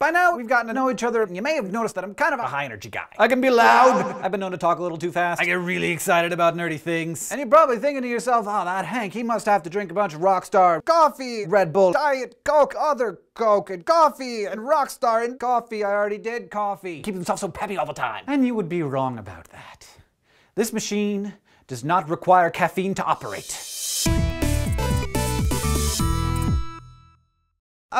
By now, we've gotten to know each other, and you may have noticed that I'm kind of a high energy guy. I can be loud. I've been known to talk a little too fast. I get really excited about nerdy things. And you're probably thinking to yourself, oh, that Hank, he must have to drink a bunch of Rockstar coffee, Red Bull, Diet Coke, other Coke, and coffee, and Rockstar, and coffee. I already did coffee. Keep himself so peppy all the time. And you would be wrong about that. This machine does not require caffeine to operate.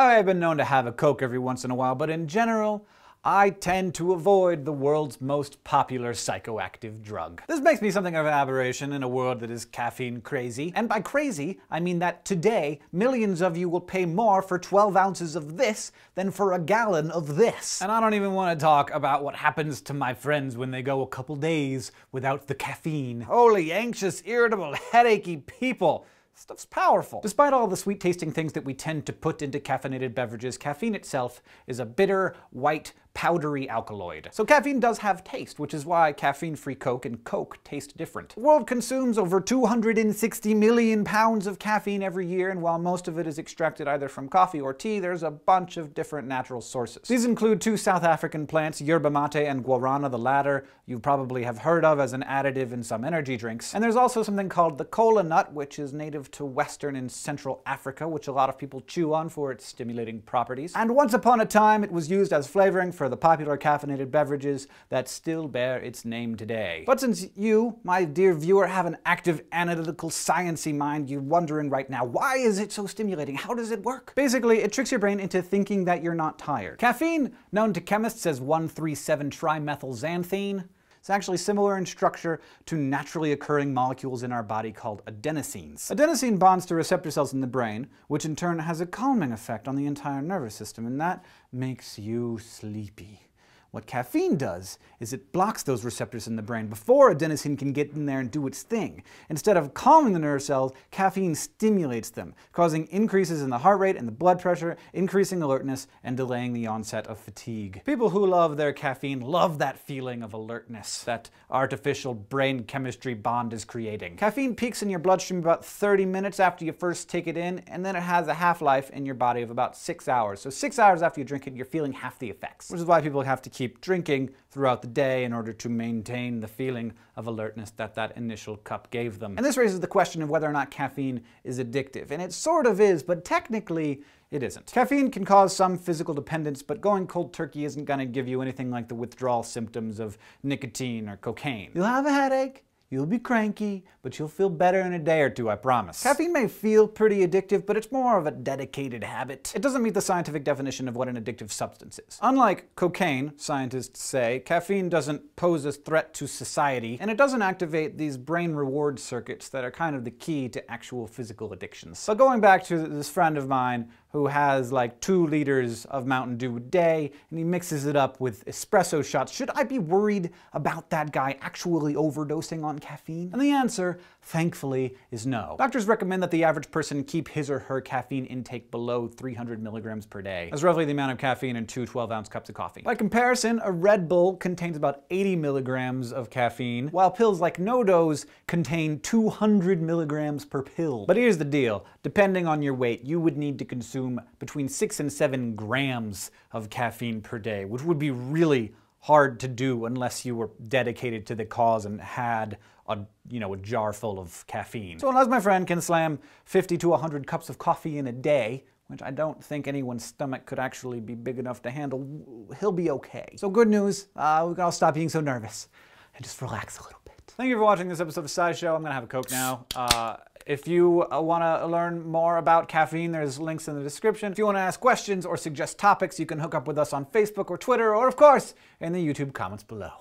I've been known to have a Coke every once in a while, but in general, I tend to avoid the world's most popular psychoactive drug. This makes me something of an aberration in a world that is caffeine crazy. And by crazy, I mean that today, millions of you will pay more for 12 ounces of this than for a gallon of this. And I don't even want to talk about what happens to my friends when they go a couple days without the caffeine. Holy anxious, irritable, headachy people. Stuff's powerful. Despite all the sweet tasting things that we tend to put into caffeinated beverages, caffeine itself is a bitter, white, powdery alkaloid. So caffeine does have taste, which is why caffeine-free Coke and Coke taste different. The world consumes over 260 million pounds of caffeine every year, and while most of it is extracted either from coffee or tea, there's a bunch of different natural sources. These include two South African plants, yerba mate and guarana, the latter you probably have heard of as an additive in some energy drinks. And there's also something called the kola nut, which is native to Western and Central Africa, which a lot of people chew on for its stimulating properties. And once upon a time, it was used as flavoring for the popular caffeinated beverages that still bear its name today. But since you, my dear viewer, have an active analytical sciency mind, you're wondering right now, why is it so stimulating? How does it work? Basically, it tricks your brain into thinking that you're not tired. Caffeine, known to chemists as 1,3,7-trimethylxanthine, it's actually similar in structure to naturally occurring molecules in our body called adenosines. Adenosine bonds to receptor cells in the brain, which in turn has a calming effect on the entire nervous system, and that makes you sleepy. What caffeine does is it blocks those receptors in the brain before adenosine can get in there and do its thing. Instead of calming the nerve cells, caffeine stimulates them, causing increases in the heart rate and the blood pressure, increasing alertness, and delaying the onset of fatigue. People who love their caffeine love that feeling of alertness that artificial brain chemistry bond is creating. Caffeine peaks in your bloodstream about 30 minutes after you first take it in, and then it has a half-life in your body of about six hours. So six hours after you drink it, you're feeling half the effects, which is why people have to keep keep drinking throughout the day in order to maintain the feeling of alertness that that initial cup gave them. And this raises the question of whether or not caffeine is addictive. And it sort of is, but technically it isn't. Caffeine can cause some physical dependence, but going cold turkey isn't going to give you anything like the withdrawal symptoms of nicotine or cocaine. You'll have a headache, You'll be cranky, but you'll feel better in a day or two, I promise. Caffeine may feel pretty addictive, but it's more of a dedicated habit. It doesn't meet the scientific definition of what an addictive substance is. Unlike cocaine, scientists say, caffeine doesn't pose a threat to society, and it doesn't activate these brain reward circuits that are kind of the key to actual physical addictions. So going back to this friend of mine who has like two liters of Mountain Dew a day and he mixes it up with espresso shots. Should I be worried about that guy actually overdosing on caffeine? And the answer, thankfully, is no. Doctors recommend that the average person keep his or her caffeine intake below 300 milligrams per day. That's roughly the amount of caffeine in two 12 ounce cups of coffee. By comparison, a Red Bull contains about 80 milligrams of caffeine, while pills like NoDoz contain 200 milligrams per pill. But here's the deal, depending on your weight, you would need to consume consume between 6 and 7 grams of caffeine per day, which would be really hard to do unless you were dedicated to the cause and had a, you know, a jar full of caffeine. So unless my friend can slam 50 to 100 cups of coffee in a day, which I don't think anyone's stomach could actually be big enough to handle, he'll be okay. So good news, uh, we can all stop being so nervous and just relax a little bit. Thank you for watching this episode of SciShow. I'm gonna have a Coke now. Uh, if you uh, want to learn more about caffeine, there's links in the description. If you want to ask questions or suggest topics, you can hook up with us on Facebook or Twitter, or of course, in the YouTube comments below.